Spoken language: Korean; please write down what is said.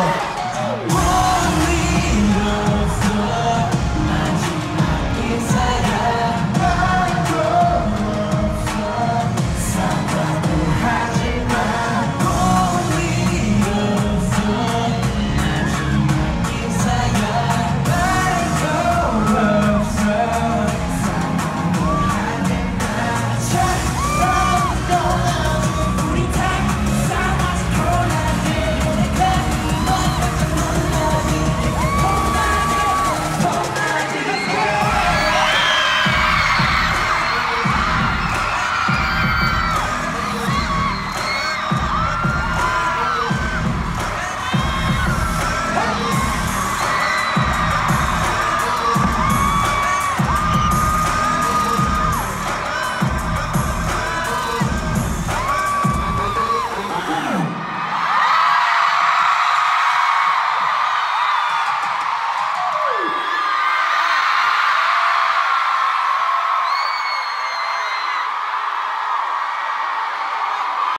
감사합니다.